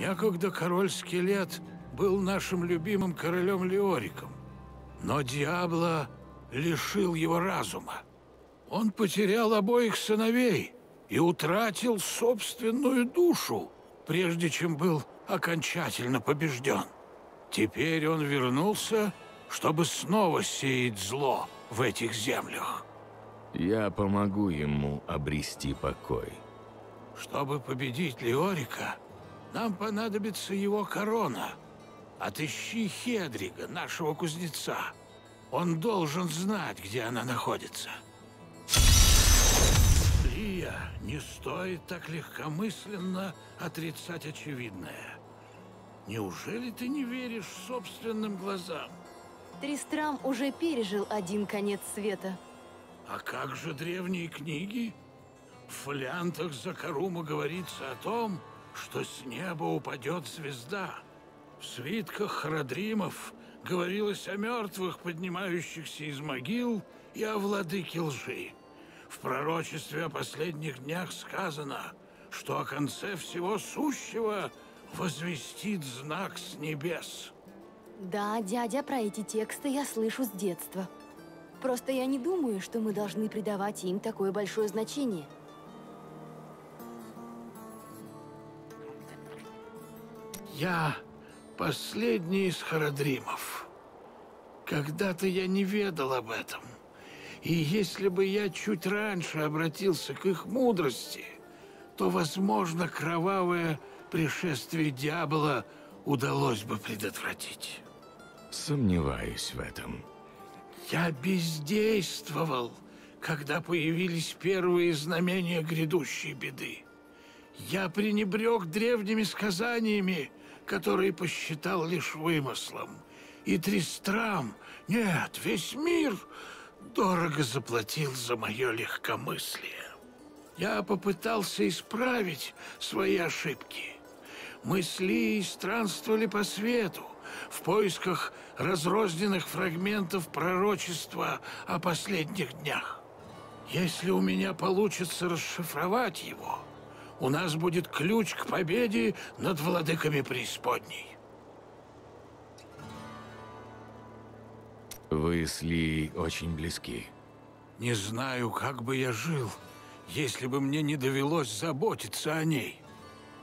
Некогда король-скелет был нашим любимым королем Леориком. Но Диабло лишил его разума. Он потерял обоих сыновей и утратил собственную душу, прежде чем был окончательно побежден. Теперь он вернулся, чтобы снова сеять зло в этих землях. Я помогу ему обрести покой. Чтобы победить Леорика, нам понадобится его корона. Отыщи Хедрига, нашего кузнеца. Он должен знать, где она находится. Лия, не стоит так легкомысленно отрицать очевидное. Неужели ты не веришь собственным глазам? Тристрам уже пережил один конец света. А как же древние книги? В фолиантах Закарума говорится о том, что с неба упадет звезда. В свитках Харадримов говорилось о мертвых, поднимающихся из могил, и о владыке лжи. В пророчестве о последних днях сказано, что о конце всего сущего возвестит знак с небес. Да, дядя, про эти тексты я слышу с детства. Просто я не думаю, что мы должны придавать им такое большое значение. Я последний из Харадримов. Когда-то я не ведал об этом. И если бы я чуть раньше обратился к их мудрости, то, возможно, кровавое пришествие дьявола удалось бы предотвратить. Сомневаюсь в этом. Я бездействовал, когда появились первые знамения грядущей беды. Я пренебрег древними сказаниями, которые посчитал лишь вымыслом. И Тристрам, нет, весь мир дорого заплатил за мое легкомыслие. Я попытался исправить свои ошибки. Мы с странствовали по свету, в поисках разрозненных фрагментов пророчества о последних днях. Если у меня получится расшифровать его, у нас будет ключ к победе над владыками преисподней. Вы с Ли очень близки. Не знаю, как бы я жил, если бы мне не довелось заботиться о ней.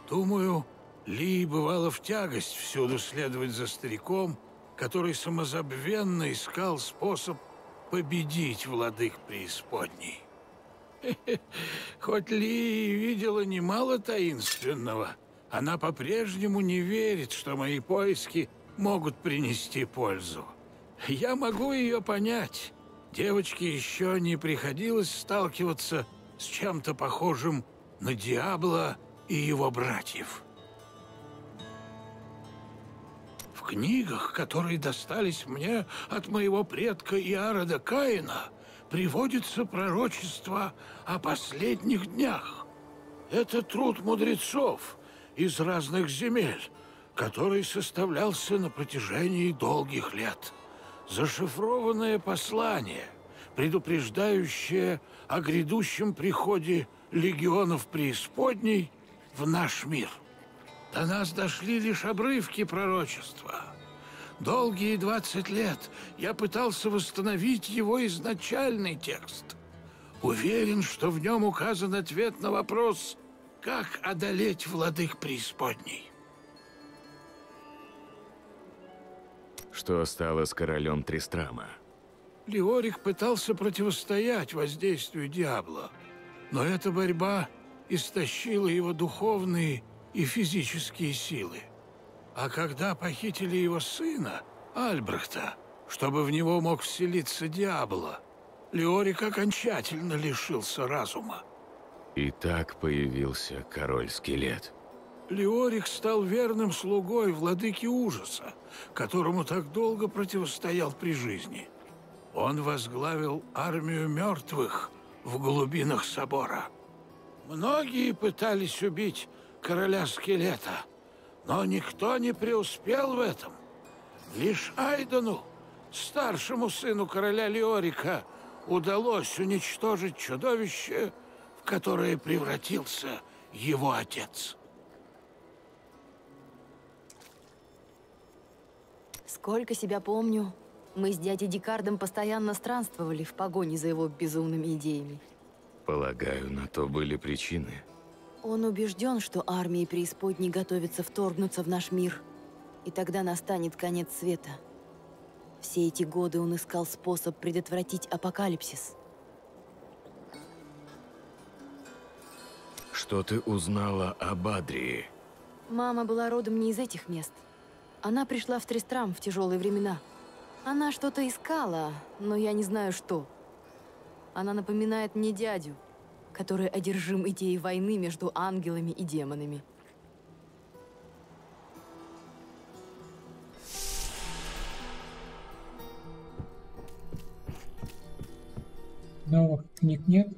Думаю, Ли бывало в тягость всюду следовать за стариком, который самозабвенно искал способ победить владык преисподней. Хоть Ли видела немало таинственного, она по-прежнему не верит, что мои поиски могут принести пользу. Я могу ее понять. Девочке еще не приходилось сталкиваться с чем-то похожим на Диабло и его братьев. В книгах, которые достались мне от моего предка Иарода Каина, приводится пророчество о последних днях. Это труд мудрецов из разных земель, который составлялся на протяжении долгих лет. Зашифрованное послание, предупреждающее о грядущем приходе легионов преисподней в наш мир. До нас дошли лишь обрывки пророчества – Долгие 20 лет я пытался восстановить его изначальный текст. Уверен, что в нем указан ответ на вопрос, как одолеть владык преисподней. Что стало с королем Тристрама? Леорик пытался противостоять воздействию Диабло, но эта борьба истощила его духовные и физические силы. А когда похитили его сына, Альбрехта, чтобы в него мог вселиться Диабло, Леорик окончательно лишился разума. И так появился король-скелет. Леорик стал верным слугой владыки ужаса, которому так долго противостоял при жизни. Он возглавил армию мертвых в глубинах собора. Многие пытались убить короля-скелета – но никто не преуспел в этом. Лишь Айдену, старшему сыну короля Леорика, удалось уничтожить чудовище, в которое превратился его отец. Сколько себя помню, мы с дядей Декардом постоянно странствовали в погоне за его безумными идеями. Полагаю, на то были причины. Он убежден, что армии преисподней готовятся вторгнуться в наш мир, и тогда настанет конец света. Все эти годы он искал способ предотвратить апокалипсис. Что ты узнала об Адрии? Мама была родом не из этих мест. Она пришла в Тристрам в тяжелые времена. Она что-то искала, но я не знаю что. Она напоминает мне дядю, который одержим идеей войны между ангелами и демонами. Новых книг нет.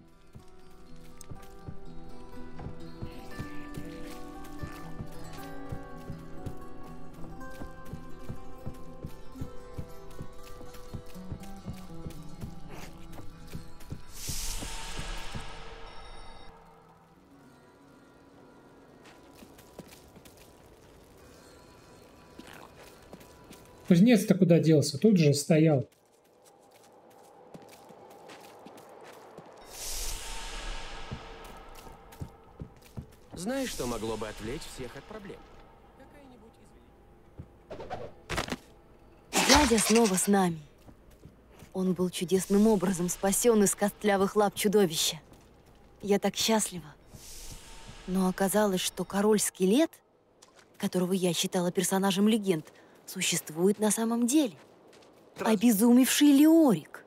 Кузнец-то куда делся? Тут же стоял. Знаешь, что могло бы отвлечь всех от проблем? Дядя снова с нами. Он был чудесным образом спасен из костлявых лап чудовища. Я так счастлива. Но оказалось, что король-скелет, которого я считала персонажем легенд, существует на самом деле. Обезумевший Леорик,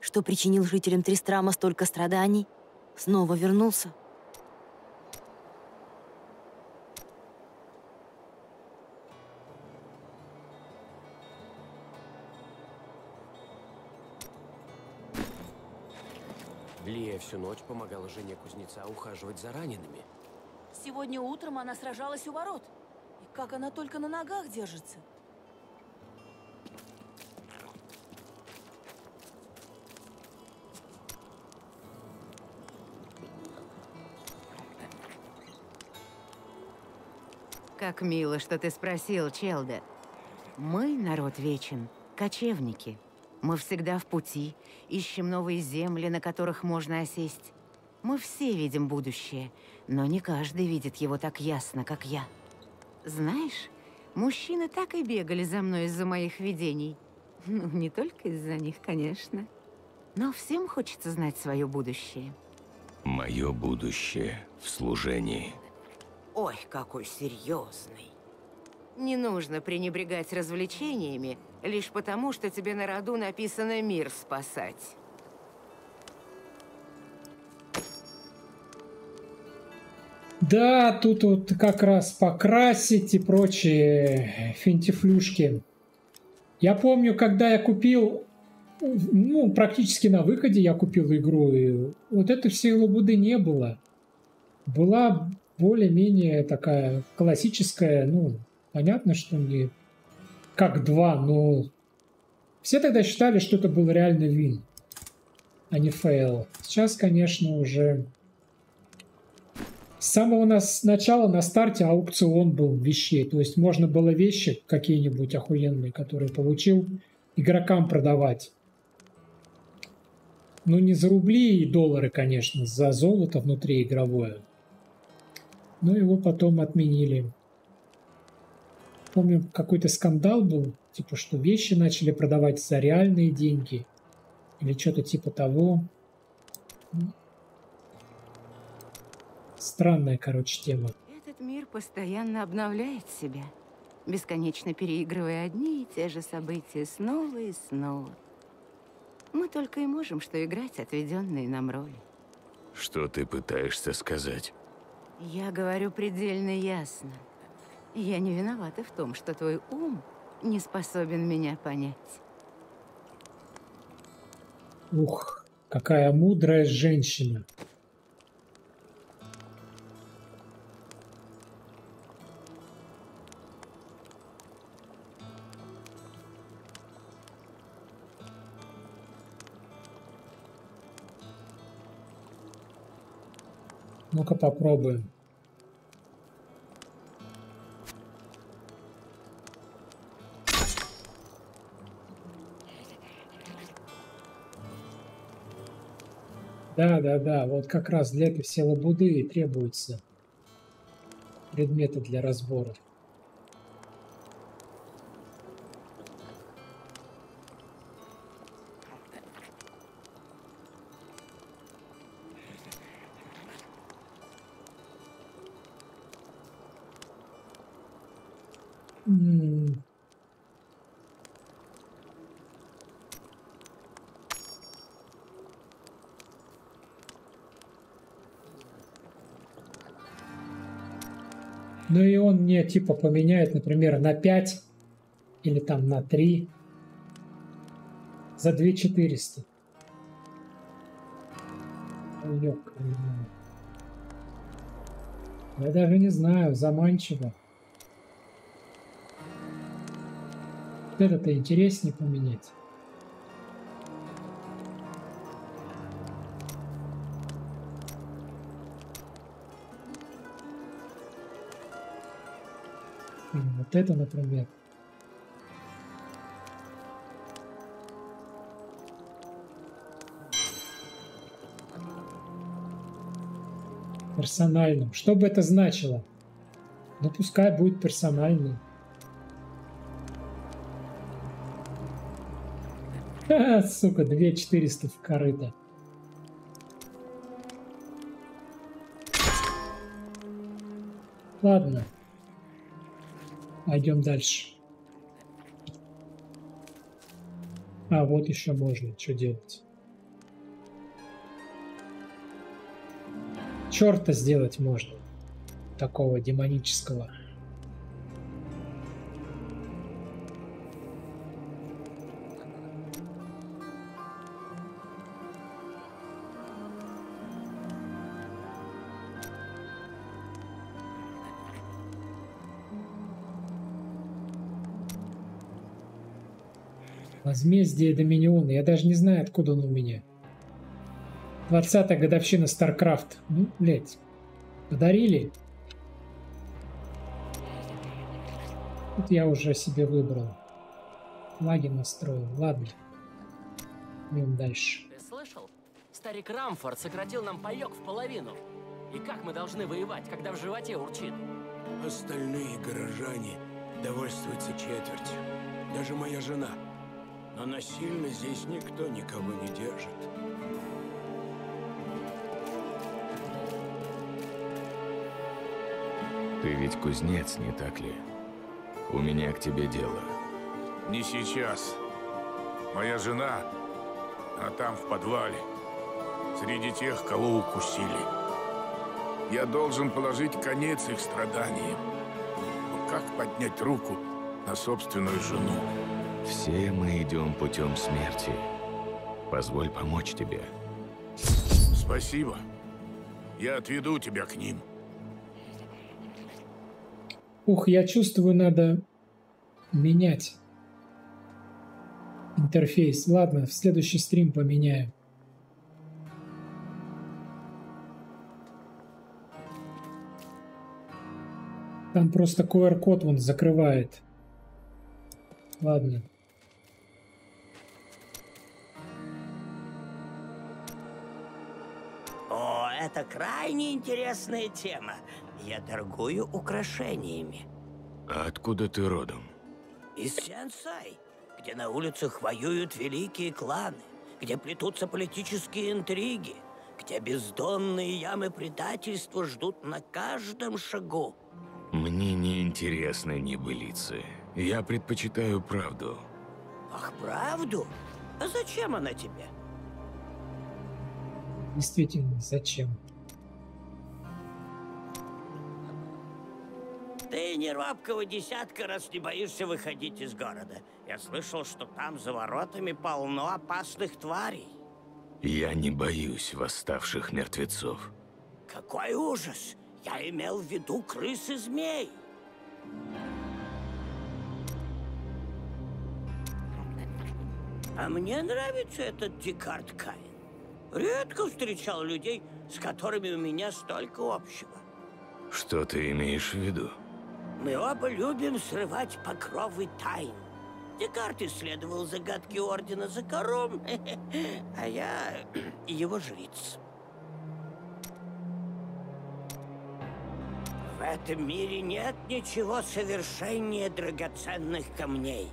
что причинил жителям Тристрама столько страданий, снова вернулся. Лия всю ночь помогала жене кузнеца ухаживать за ранеными. Сегодня утром она сражалась у ворот. И как она только на ногах держится. Как мило, что ты спросил, Челда. Мы, народ вечен, кочевники. Мы всегда в пути, ищем новые земли, на которых можно осесть. Мы все видим будущее, но не каждый видит его так ясно, как я. Знаешь, мужчины так и бегали за мной из-за моих видений. Ну, не только из-за них, конечно. Но всем хочется знать свое будущее. Мое будущее в служении. Ой, какой серьезный. Не нужно пренебрегать развлечениями, лишь потому, что тебе на роду написано «мир спасать». Да, тут вот как раз покрасить и прочие финтифлюшки. Я помню, когда я купил, ну, практически на выходе я купил игру, и вот этой всей лабуды не было. Была более-менее такая классическая, ну, понятно, что не как два, но все тогда считали, что это был реально вин, а не фейл. Сейчас, конечно, уже с самого начала на старте аукцион был вещей, то есть можно было вещи какие-нибудь охуенные, которые получил, игрокам продавать. Ну не за рубли и доллары, конечно, за золото внутри игровое. Но его потом отменили. Помню, какой-то скандал был, типа, что вещи начали продавать за реальные деньги. Или что-то типа того. Странная, короче, тема. Этот мир постоянно обновляет себя, бесконечно переигрывая одни и те же события снова и снова. Мы только и можем что играть отведенные нам роли. Что ты пытаешься сказать? Я говорю предельно ясно. Я не виновата в том, что твой ум не способен меня понять. Ух, какая мудрая женщина. Ну-ка попробуем. Да, да, да, вот как раз для этой села Буды и требуются предметы для разбора. Ну и он мне типа поменяет, например, на 5 или там на 3 за 2 400. Ёк, Я даже не знаю, заманчиво. Вот это-то интереснее поменять. Вот это, например. Персональным. Что бы это значило? Ну, пускай будет персональным. Ха, сука, 2400 в корыто. Ладно. Пойдем дальше. А, вот еще можно. Что делать? Черта сделать можно. Такого демонического. Возмездие Доминиона. Я даже не знаю, откуда он у меня. 20-я годовщина StarCraft. Ну, блядь. Подарили. Тут я уже себе выбрал. Лаги настроил. Ладно. Идем дальше. Ты слышал? Старик Рамфорд сократил нам паёк в половину. И как мы должны воевать, когда в животе урчит? Остальные горожане довольствуются четвертью. Даже моя жена. Но насильно здесь никто никого не держит. Ты ведь кузнец, не так ли? У меня к тебе дело. Не сейчас. Моя жена, а там в подвале, среди тех, кого укусили. Я должен положить конец их страданиям. Но как поднять руку на собственную жену? Все мы идем путем смерти. Позволь помочь тебе. Спасибо. Я отведу тебя к ним. Ух, я чувствую, надо менять интерфейс. Ладно, в следующий стрим поменяю. Там просто QR-код вон закрывает. Ладно. О, это крайне интересная тема. Я торгую украшениями. А откуда ты родом? Из Сенсай, где на улицах воюют великие кланы, где плетутся политические интриги, где бездонные ямы предательства ждут на каждом шагу. Мне не интересны небылицы. Я предпочитаю правду. Ах, правду? А зачем она тебе? Действительно, зачем? Ты не робкого десятка раз не боишься выходить из города. Я слышал, что там за воротами полно опасных тварей. Я не боюсь восставших мертвецов. Какой ужас! Я имел в виду крыс и змей. А мне нравится этот Декарт Каин. Редко встречал людей, с которыми у меня столько общего. Что ты имеешь в виду? Мы оба любим срывать покровы тайн. Декарт исследовал загадки Ордена за кором, а я его жриц. В этом мире нет ничего совершеннее драгоценных камней.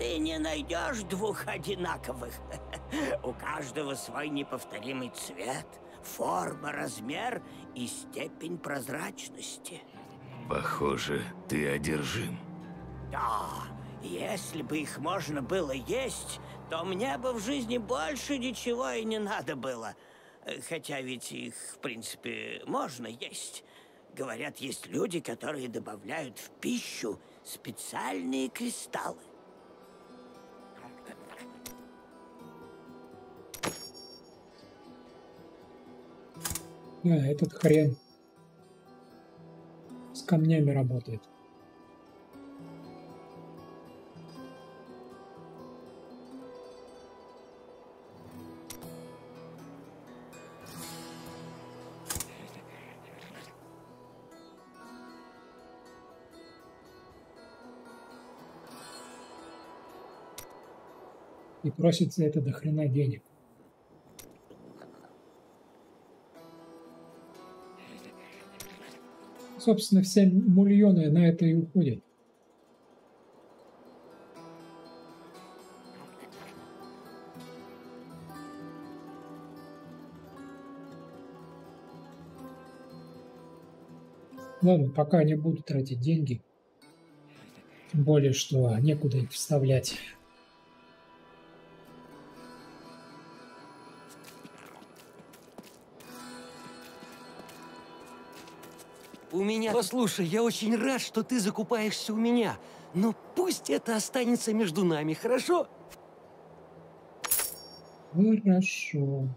Ты не найдешь двух одинаковых. У каждого свой неповторимый цвет, форма, размер и степень прозрачности. Похоже, ты одержим. Да, если бы их можно было есть, то мне бы в жизни больше ничего и не надо было. Хотя ведь их, в принципе, можно есть. Говорят, есть люди, которые добавляют в пищу специальные кристаллы. Да, этот хрен с камнями работает. И просит за это до хрена денег. Собственно, все мульоны на это и уходят. Ладно, пока не буду тратить деньги. Тем более, что некуда их вставлять. У меня... Послушай, я очень рад, что ты закупаешься у меня. Но пусть это останется между нами, хорошо? Хорошо.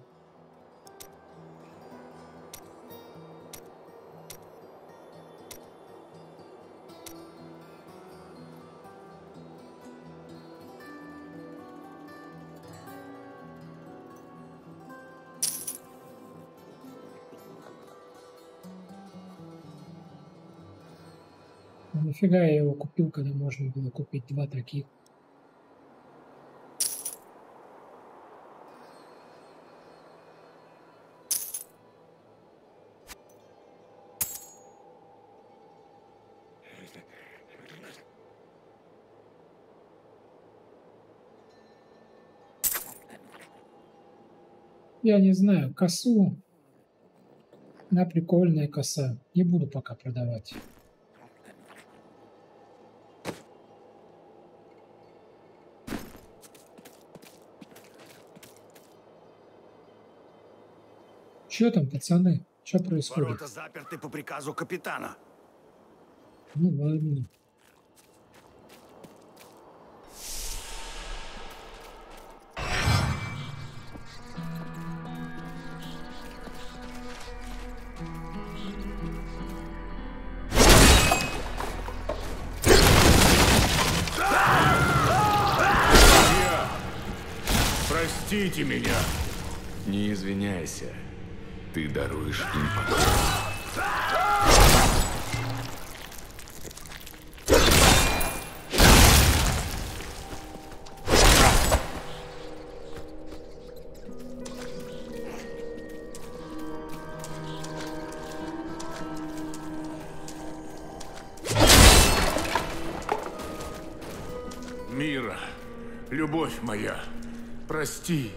Нафига я его купил, когда можно было купить два таких? Я не знаю, косу. Она прикольная коса. Не буду пока продавать. Че там, пацаны? Что происходит? Ворота заперты по приказу капитана. Ну ладно. Простите меня. Не извиняйся. Ты даруешь им. Мира, любовь моя, прости.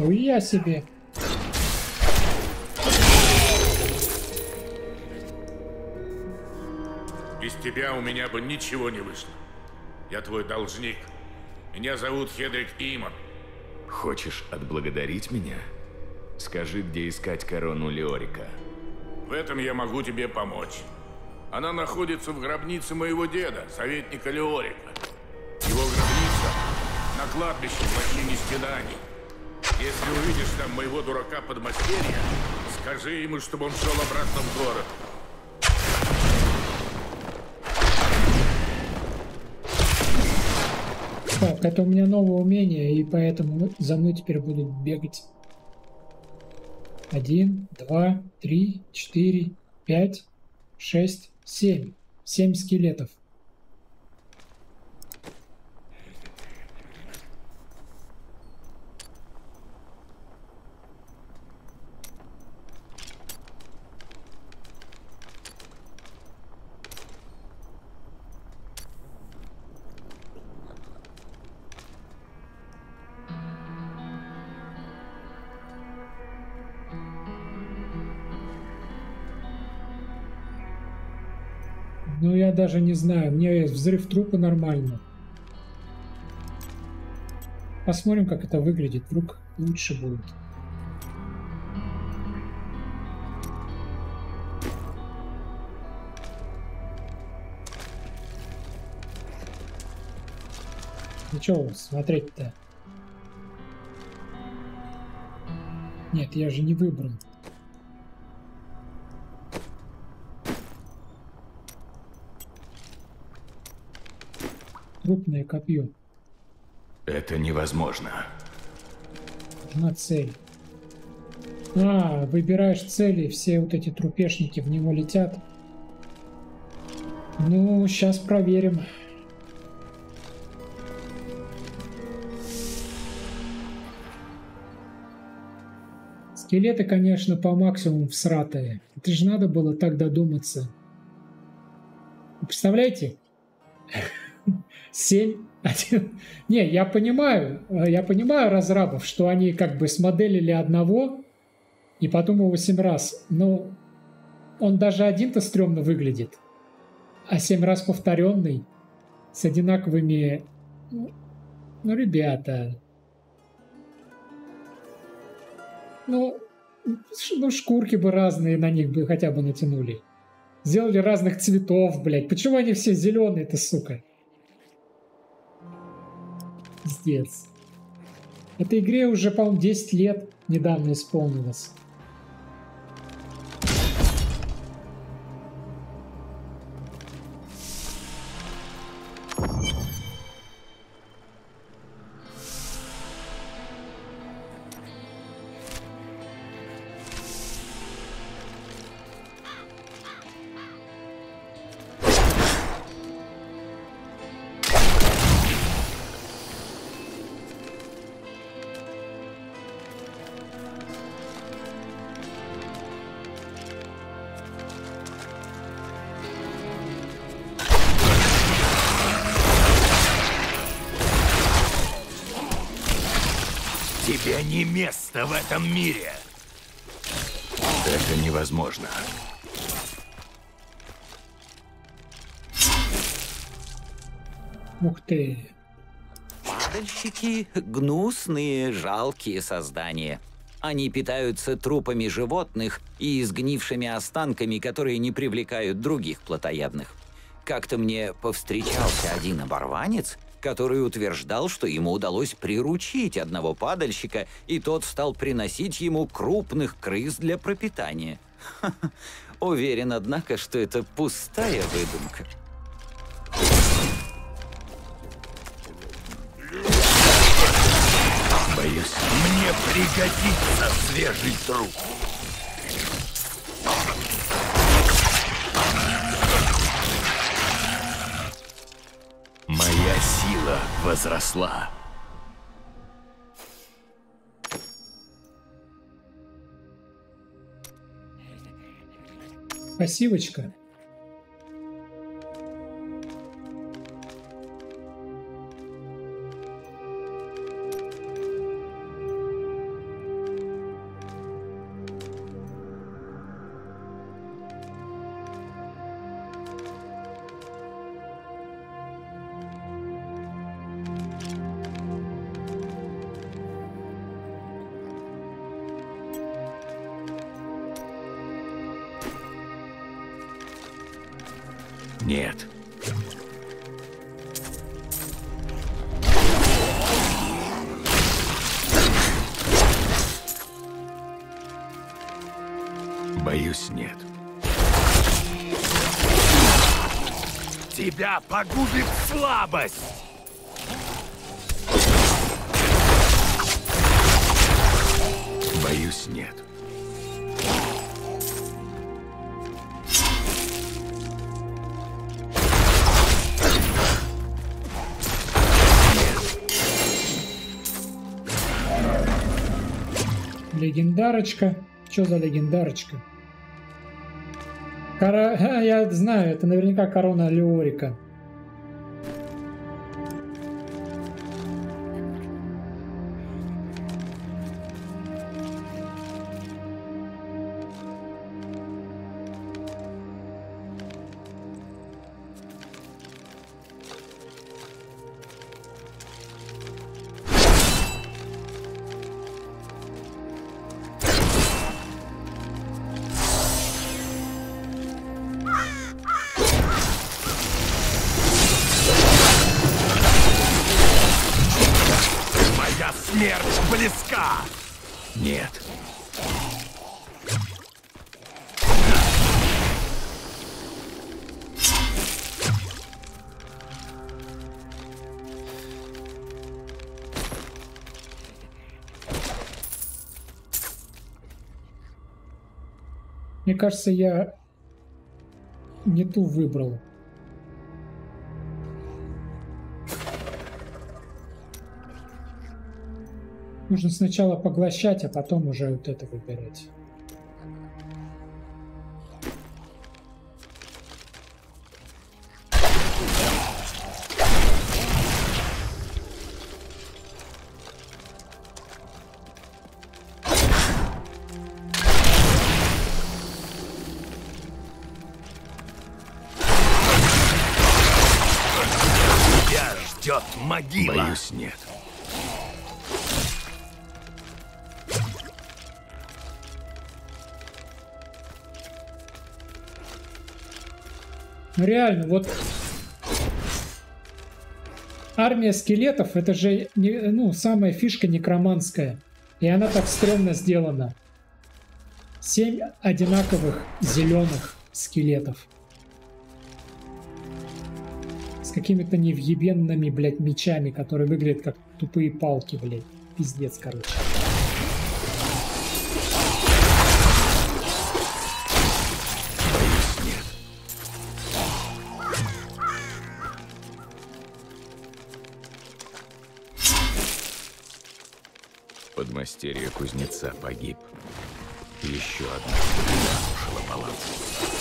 Уя себе. Без тебя у меня бы ничего не вышло. Я твой должник. Меня зовут Хедрик Имон. Хочешь отблагодарить меня? Скажи, где искать корону Леорика. В этом я могу тебе помочь. Она находится в гробнице моего деда, советника Леорика. Его гробница на кладбище в лощине Стенаний. Если увидишь там моего дурака подмастерья, скажи ему, чтобы он шел обратно в город. Так, это у меня новое умение, и поэтому за мной теперь будут бегать. Один, два, три, четыре, пять, шесть, семь. Семь скелетов. Даже не знаю. У меня есть взрыв трупа нормально. Посмотрим, как это выглядит. Вдруг лучше будет. Ну что смотреть-то? Нет, я же не выбрал. Крупное копье. Это невозможно. Нужна цель. А, выбираешь цели, все вот эти трупешники в него летят. Ну, сейчас проверим. Скелеты, конечно, по максимуму всратые. Это же надо было так додуматься. Вы представляете? Семь, один. Не, я понимаю, я понимаю разрабов, что они как бы смоделили одного и потом его семь раз. Но он даже один-то стрёмно выглядит. А семь раз повторенный с одинаковыми... Ну, ну ребята, Ну, ну, шкурки бы разные на них бы хотя бы натянули. Сделали разных цветов, блядь. Почему они все зеленые-то, сука? Пиздец. Этой игре уже, по-моему, 10 лет недавно исполнилось. В этом мире. Это невозможно. Ух ты. Падальщики — гнусные, жалкие создания. Они питаются трупами животных и изгнившими останками, которые не привлекают других плотоядных. Как-то мне повстречался один оборванец, который утверждал, что ему удалось приручить одного падальщика, и тот стал приносить ему крупных крыс для пропитания. Уверен, однако, что это пустая выдумка. Боюсь, мне пригодится свежий труп. Сила возросла. Пассивочка. Погубит слабость! Боюсь, нет. Легендарочка. Что за легендарочка? Кора... Я знаю, это наверняка корона Леорика. Близка! Нет. Мне кажется, я не ту выбрал. Нужно сначала поглощать, а потом уже вот это выбирать. Могила! Боюсь, нет. Ну реально, вот армия скелетов это же ну, самая фишка некроманская. И она так стрёмно сделана. Семь одинаковых зеленых скелетов. С какими-то невъебенными, блядь, мечами, которые выглядят как тупые палки, блядь. Пиздец, короче. Подмастерье кузнеца погиб. Еще одна стрела нарушила баланс.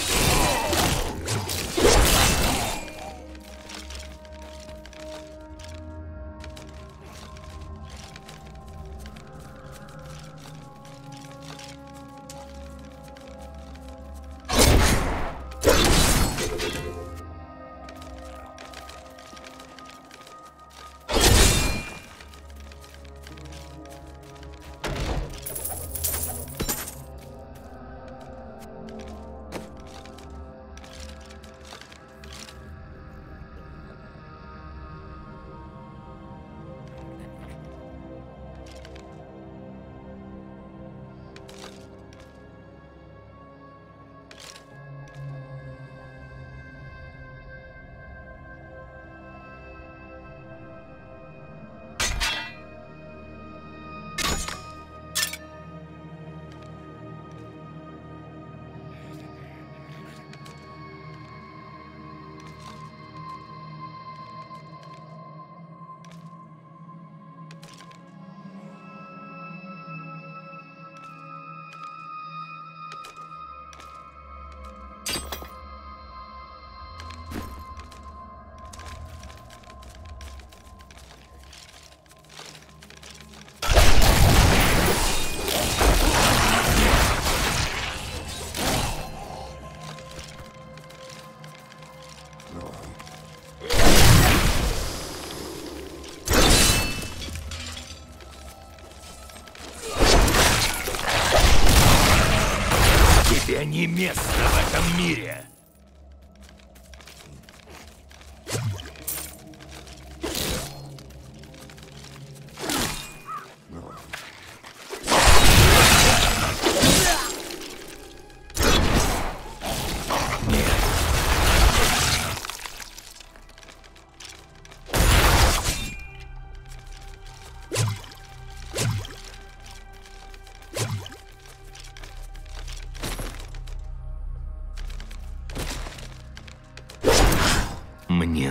Тебе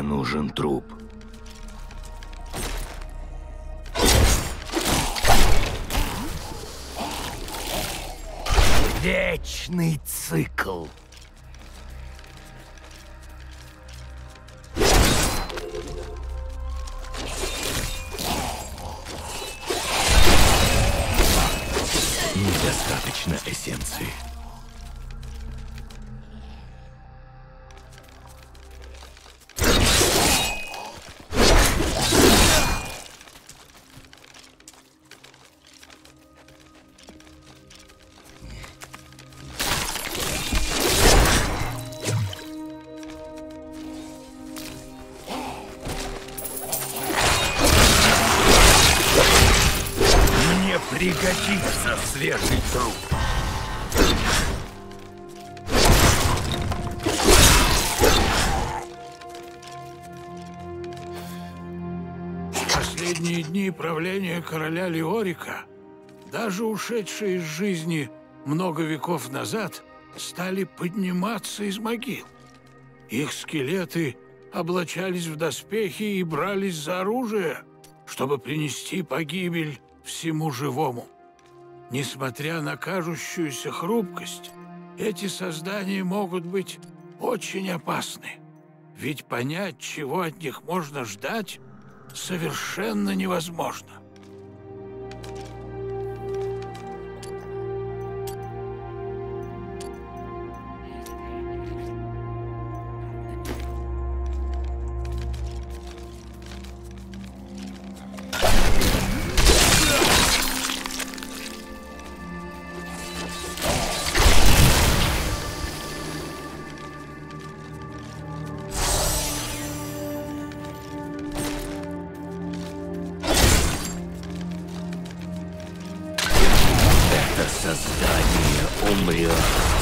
нужен труп. Вечный цикл. Ушедшие из жизни много веков назад, стали подниматься из могил. Их скелеты облачались в доспехи и брались за оружие, чтобы принести погибель всему живому. Несмотря на кажущуюся хрупкость, эти создания могут быть очень опасны. Ведь понять, чего от них можно ждать, совершенно невозможно. Создание умрет.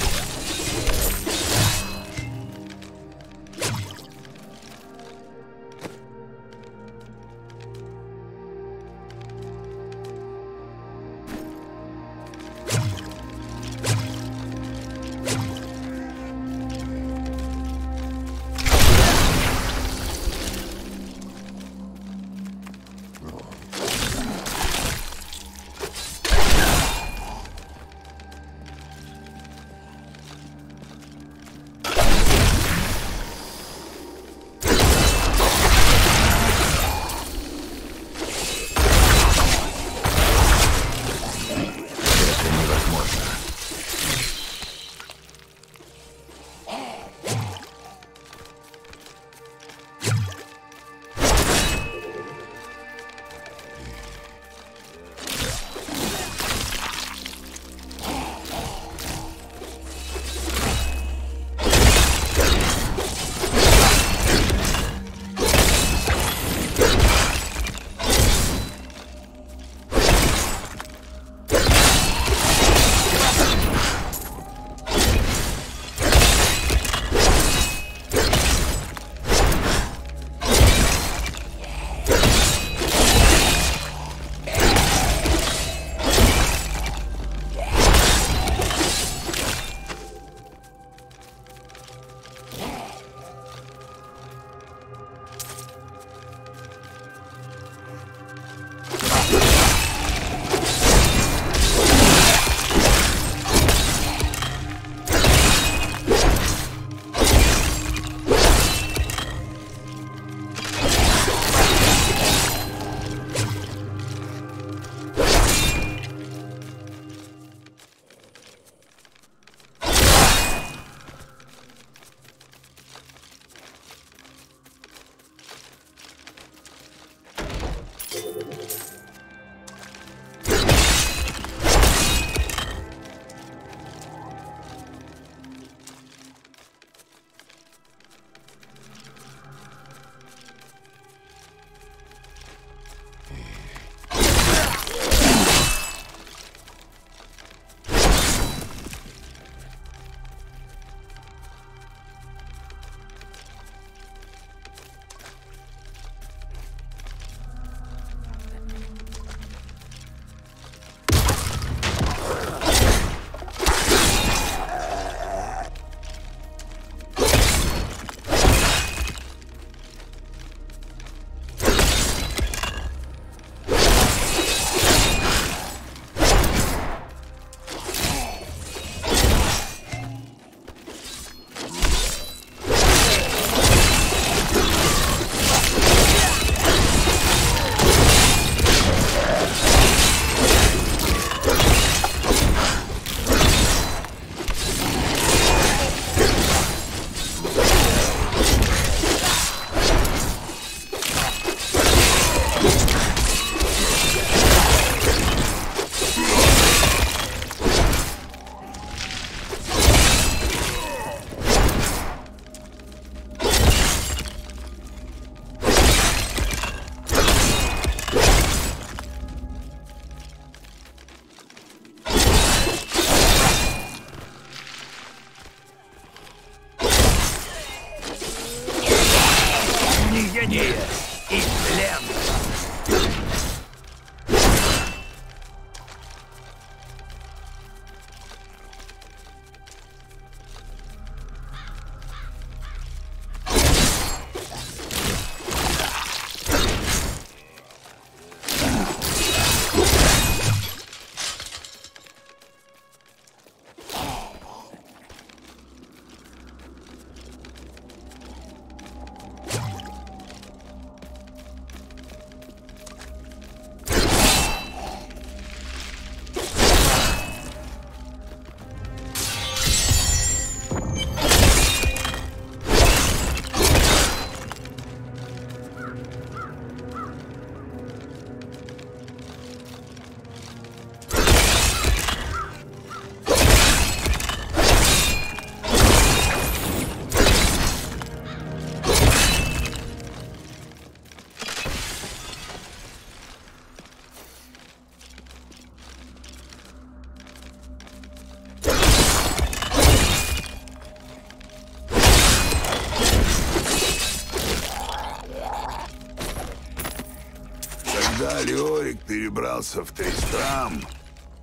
Перебрался в Тристрам,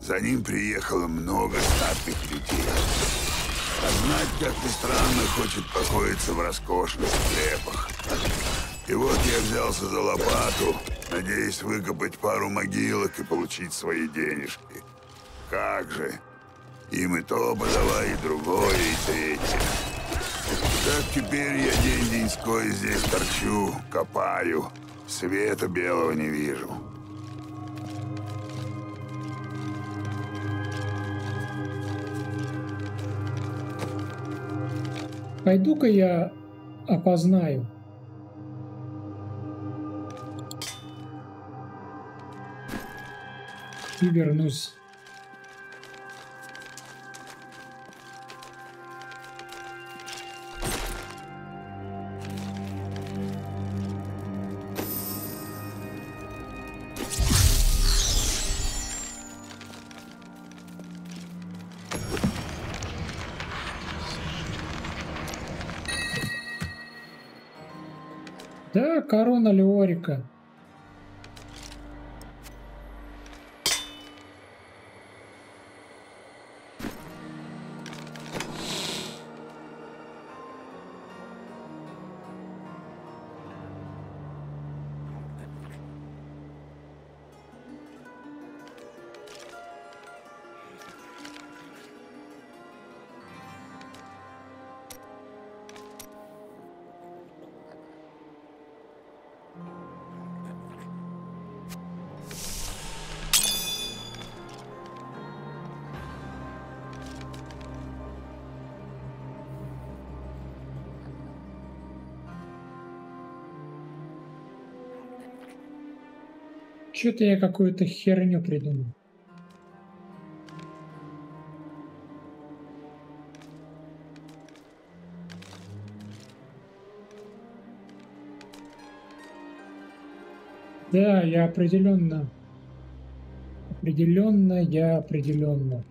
за ним приехало много статных людей. А знать, как ни странно, хочет покоиться в роскошных склепах. И вот я взялся за лопату, надеясь выкопать пару могилок и получить свои денежки. Как же! Им и то подавай, и другое, и третье. Так теперь я день-деньской здесь торчу, копаю. Света белого не вижу. Пойду-ка я опознаю. И вернусь. Да, корона Леорика. Что-то я какую-то херню придумал. Да, я определенно. Определенно, я определенно.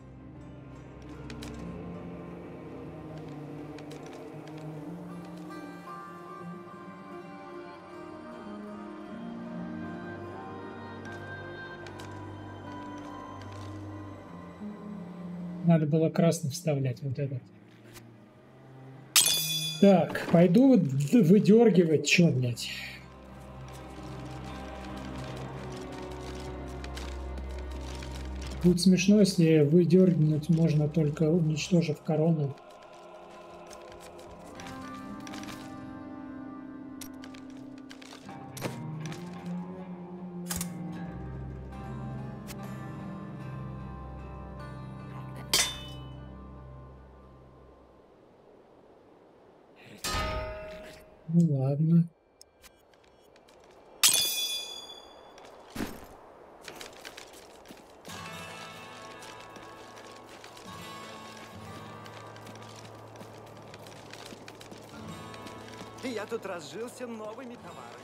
Надо было красный вставлять вот этот. Так, пойду выдергивать, чё, блядь. Будет смешно, если выдергнуть можно только уничтожив корону. И я тут разжился новыми товарами.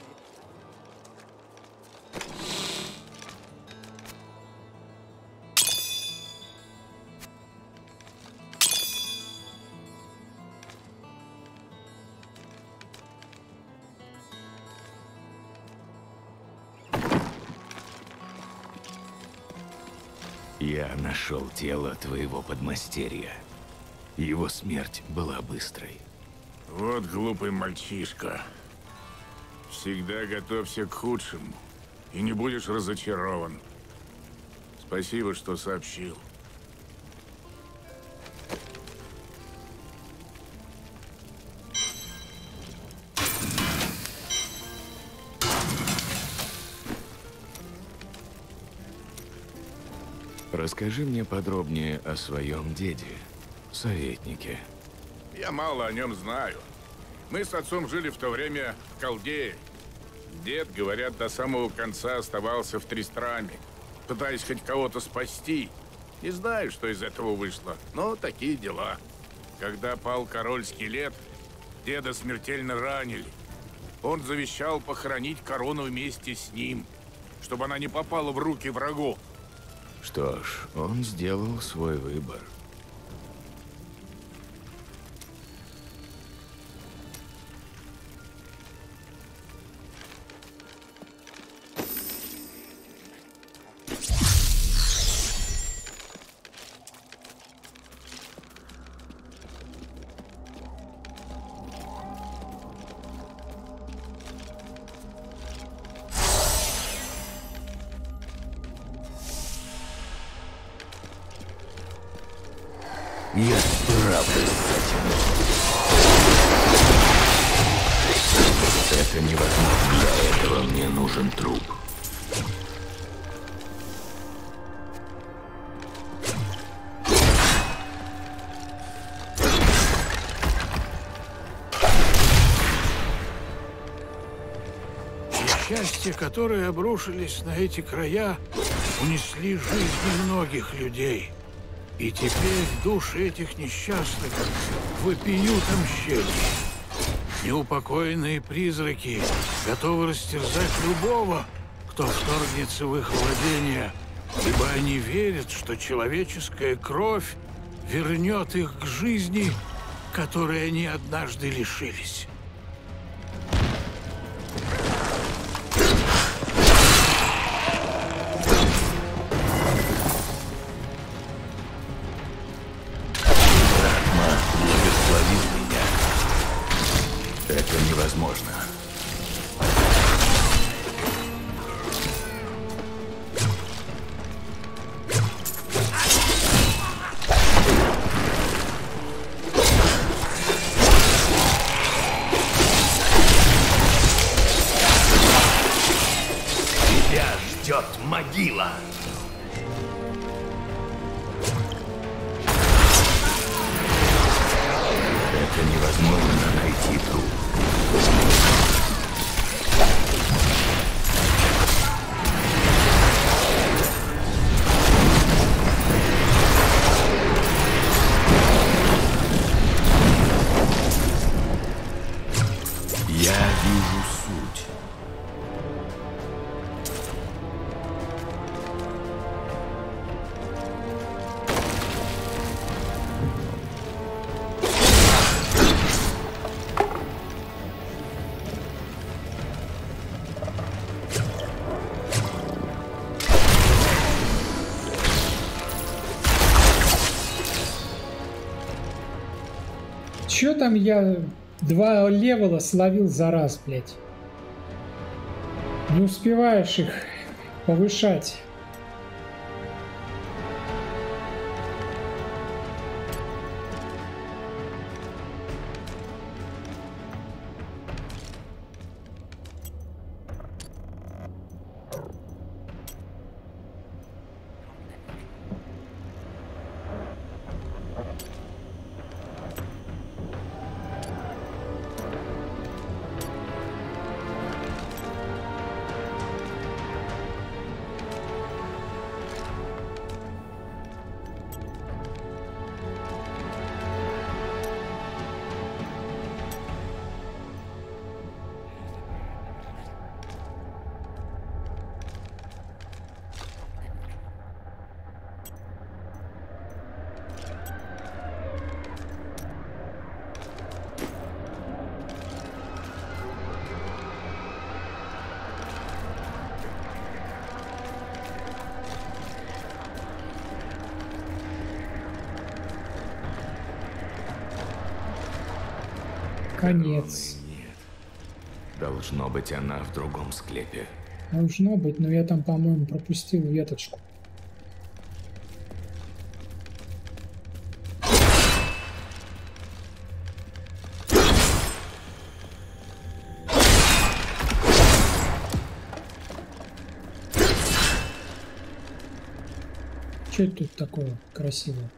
Я нашел тело твоего подмастерья. Его смерть была быстрой. Вот глупый мальчишка. Всегда готовься к худшему, и не будешь разочарован. Спасибо, что сообщил. Расскажи мне подробнее о своем деде, советнике. Я мало о нем знаю. Мы с отцом жили в то время в Колдее. Дед, говорят, до самого конца оставался в Тристраме, пытаясь хоть кого-то спасти. Не знаю, что из этого вышло, но такие дела. Когда пал король-скелет, деда смертельно ранили. Он завещал похоронить корону вместе с ним, чтобы она не попала в руки врагов. Что ж, он сделал свой выбор. Этого мне нужен труп. Несчастья, которые обрушились на эти края, унесли жизни многих людей. И теперь души этих несчастных вопиют о мщении. Неупокоенные призраки готовы растерзать любого, кто вторгнется в их владение, ибо они верят, что человеческая кровь вернет их к жизни, которой они однажды лишились. Чё там я два левела словил за раз, блядь? Не успеваешь их повышать. Быть, она в другом склепе. Должно быть, но я там, по-моему, пропустил веточку. Что это тут такое красивое?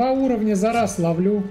Два уровня за раз ловлю.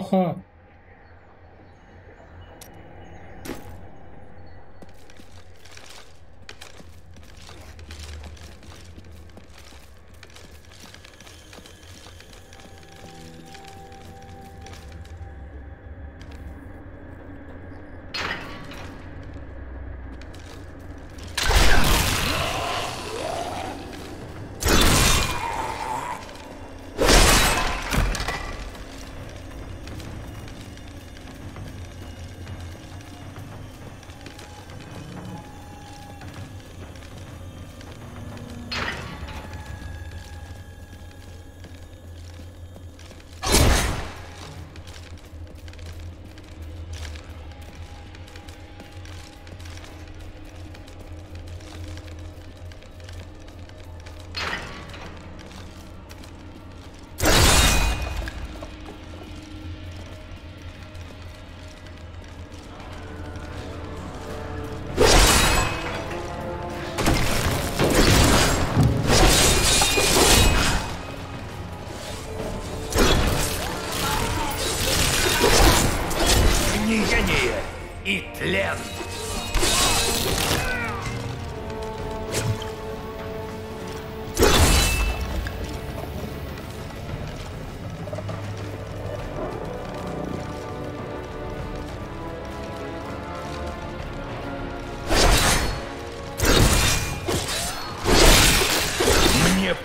哈哈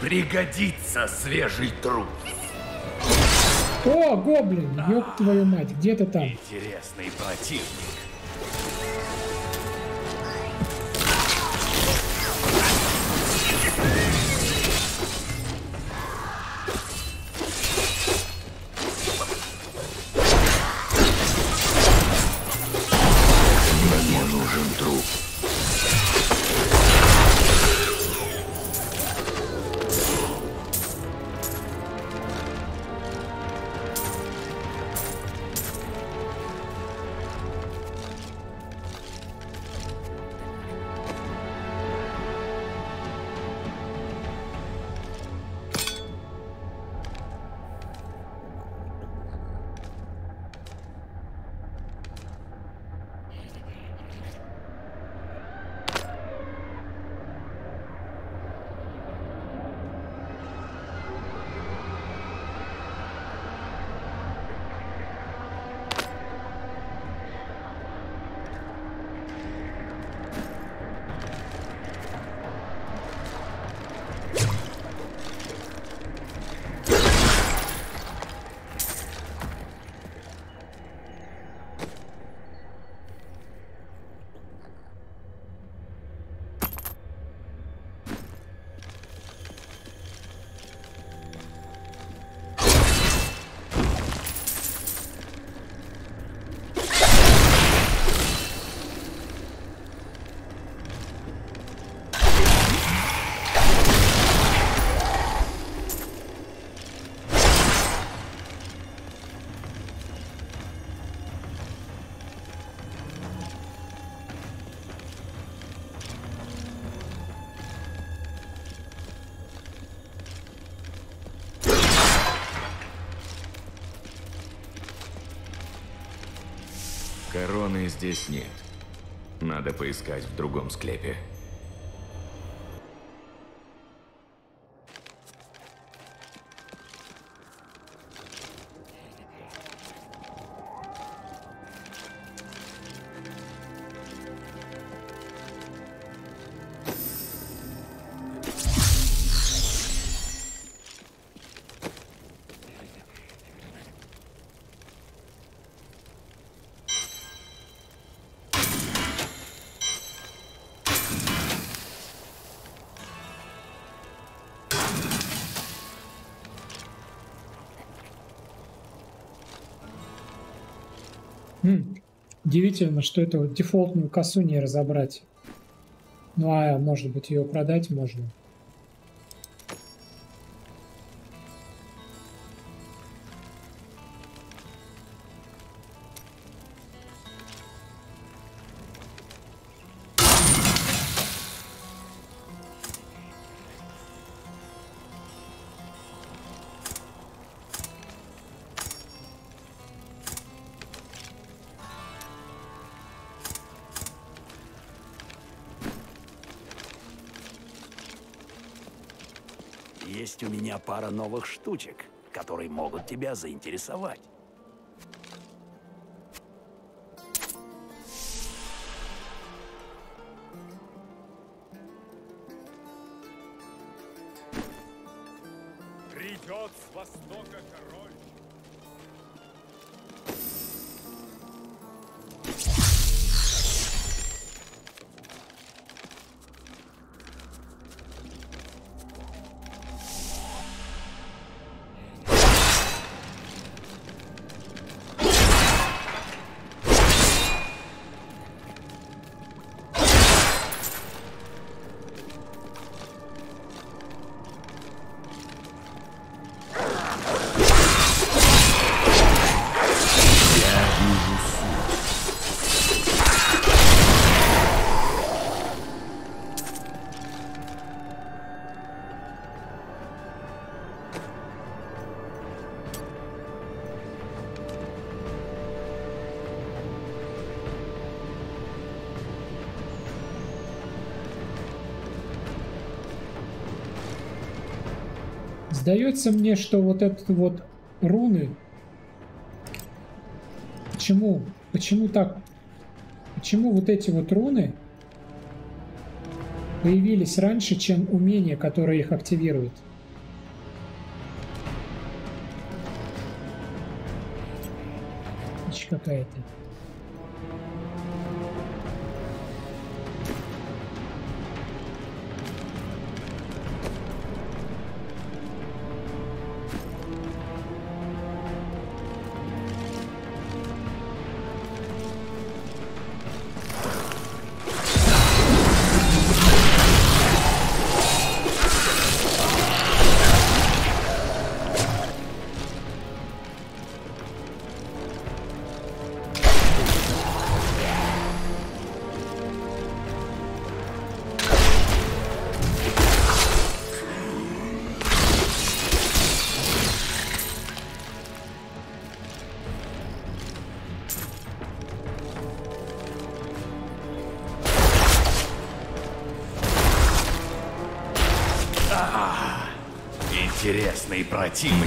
пригодится свежий труп. О, гоблин, ёб твою мать, где ты там? Интересный противник. Короны здесь нет. Надо поискать в другом склепе. Удивительно, что эту дефолтную косу не разобрать. Ну а может быть ее продать можно. Пара новых штучек, которые могут тебя заинтересовать. Сдается мне, что вот этот вот руны... Почему? Почему так? Почему вот эти вот руны появились раньше, чем умения, которые их активируют? Дичь какая-то. Интересный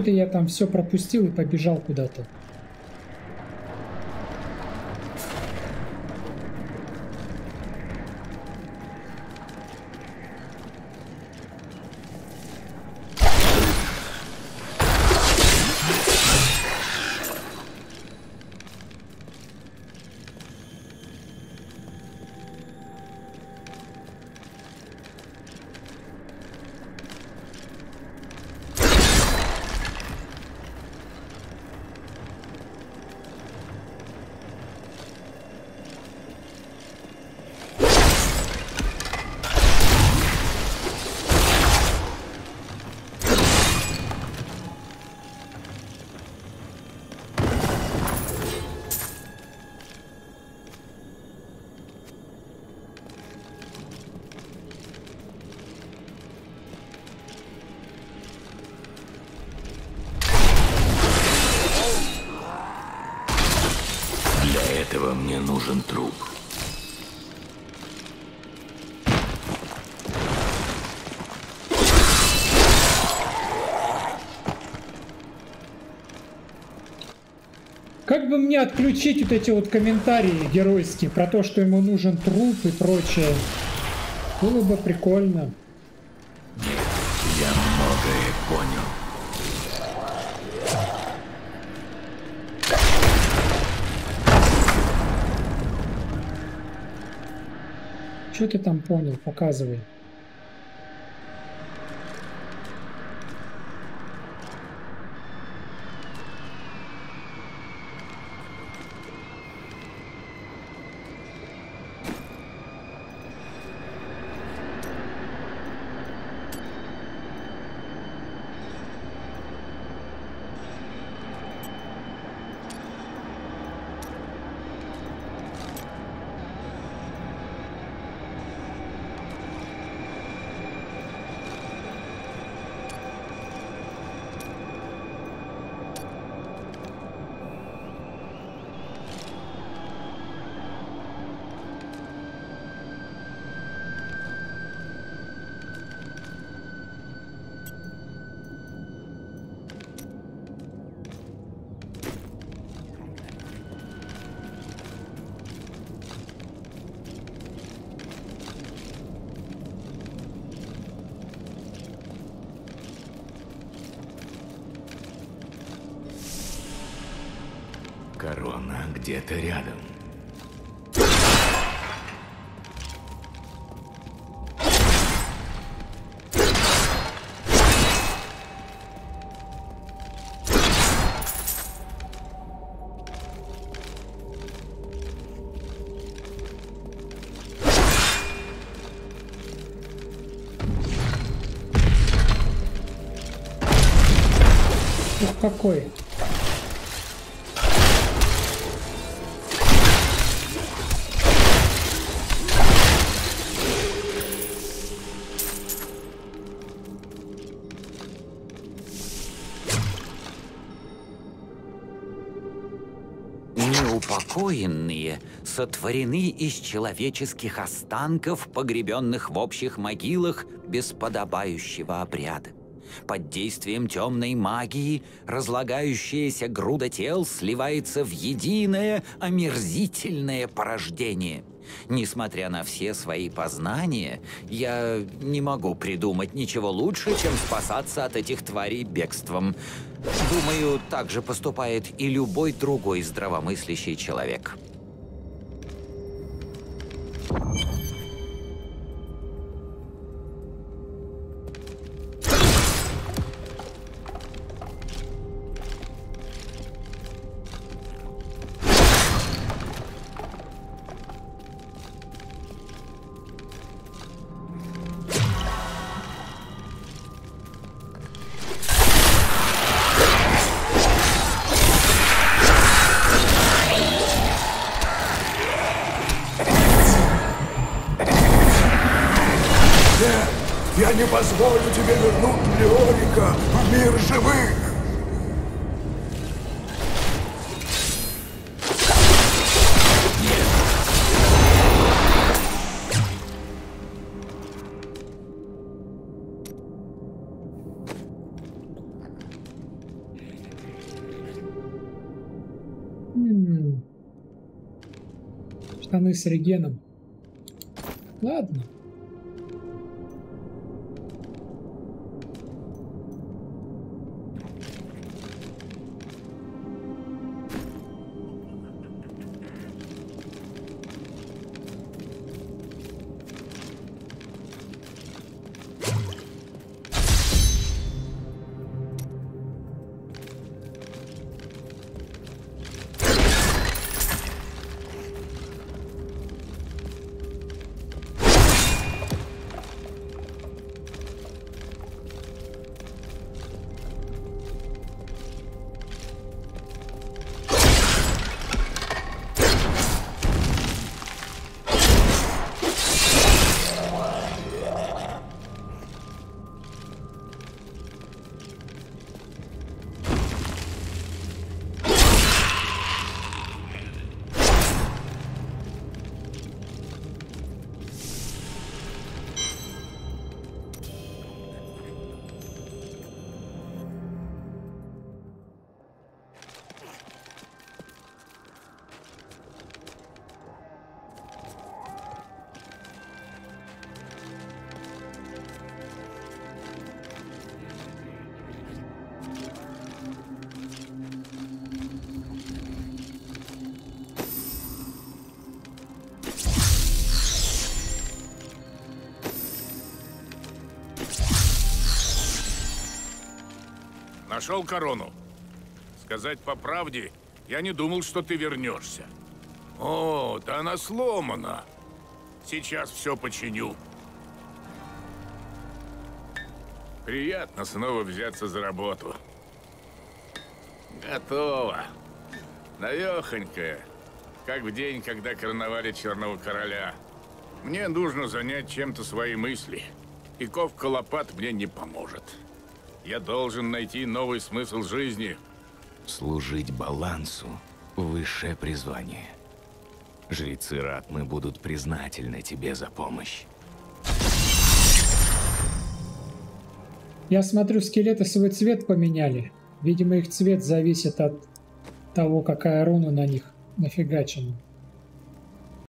Что-то я там все пропустил и побежал куда-то. Как бы мне отключить вот эти вот комментарии геройские про то, что ему нужен труп и прочее? Было бы прикольно. Я многое понял. Что ты там понял? Показывай. Неупокоенные сотворены из человеческих останков, погребенных в общих могилах без подобающего обряда. Под действием темной магии разлагающаяся груда тел сливается в единое омерзительное порождение. Несмотря на все свои познания, я не могу придумать ничего лучше, чем спасаться от этих тварей бегством. Думаю, так же поступает и любой другой здравомыслящий человек. Нет, с регеном. Ладно. Нашел корону? Сказать по правде, я не думал, что ты вернешься. О, да она сломана. Сейчас все починю. Приятно снова взяться за работу. Готово. Навехонькая. Как в день, когда короновали Черного Короля. Мне нужно занять чем-то свои мысли. И ковка лопат мне не поможет. Я должен найти новый смысл жизни. Служить балансу – высшее призвание. Жрецы Ратмы будут признательны тебе за помощь. Я смотрю, скелеты свой цвет поменяли. Видимо, их цвет зависит от того, какая руна на них нафигачена.